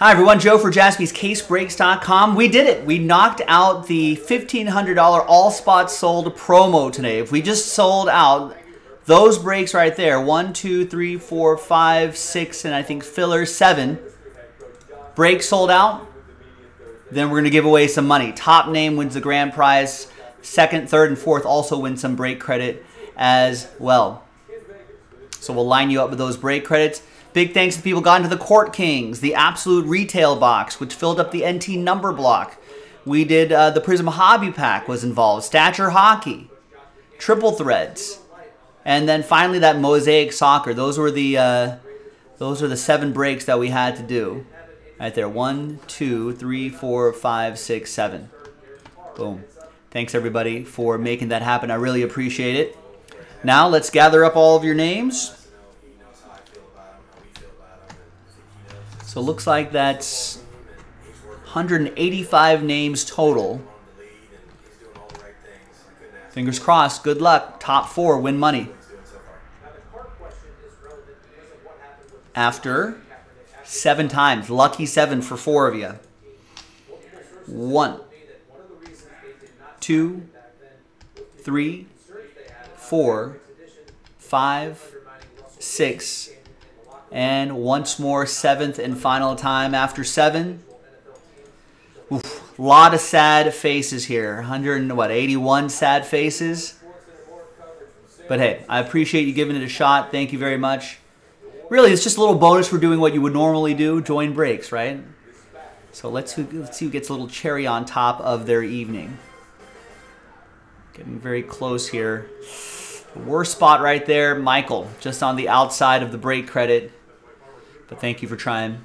Hi everyone, Joe for jaspyscasebreaks.com. We did it. We knocked out the $1,500 all spots sold promo today. If we just sold out those breaks right there, one, two, three, four, five, six, and I think filler seven breaks sold out, then we're going to give away some money. Top name wins the grand prize. Second, third, and fourth also win some break credit as well. So we'll line you up with those break credits. Big thanks to people got into the Court Kings, the Absolute Retail Box, which filled up the NT number block. We did uh, the Prism Hobby Pack was involved, Stature Hockey, Triple Threads, and then finally that Mosaic Soccer. Those were the uh, those are the seven breaks that we had to do. Right there, one, two, three, four, five, six, seven. Boom. Thanks everybody for making that happen. I really appreciate it. Now let's gather up all of your names. So it looks like that's 185 names total. Fingers crossed. Good luck. Top four win money. After seven times. Lucky seven for four of you. One, two, three, four, five, six, and once more, seventh and final time after seven. A lot of sad faces here. 100 what, 81 sad faces. But hey, I appreciate you giving it a shot. Thank you very much. Really, it's just a little bonus for doing what you would normally do, join breaks, right? So let's, let's see who gets a little cherry on top of their evening. Getting very close here. Worst spot right there, Michael, just on the outside of the break credit. But thank you for trying.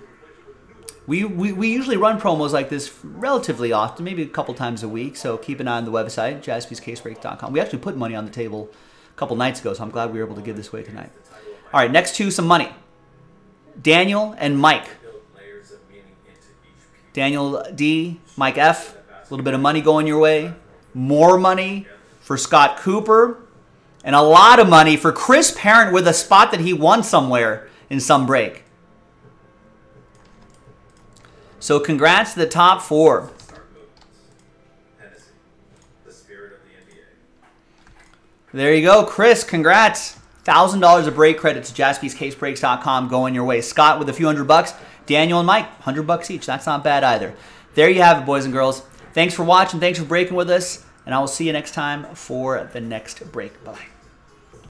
We, we, we usually run promos like this relatively often, maybe a couple times a week. So keep an eye on the website, jaspyscasebreaks.com. We actually put money on the table a couple nights ago, so I'm glad we were able to give this away tonight. All right, next two, some money. Daniel and Mike. Daniel D, Mike F. A little bit of money going your way. More money for Scott Cooper. And a lot of money for Chris Parent with a spot that he won somewhere in some break. So congrats to the top four. There you go, Chris. Congrats. $1,000 of break credits to jaspyscasebreaks.com going your way. Scott with a few hundred bucks. Daniel and Mike, 100 bucks each. That's not bad either. There you have it, boys and girls. Thanks for watching. Thanks for breaking with us. And I will see you next time for the next break. Bye.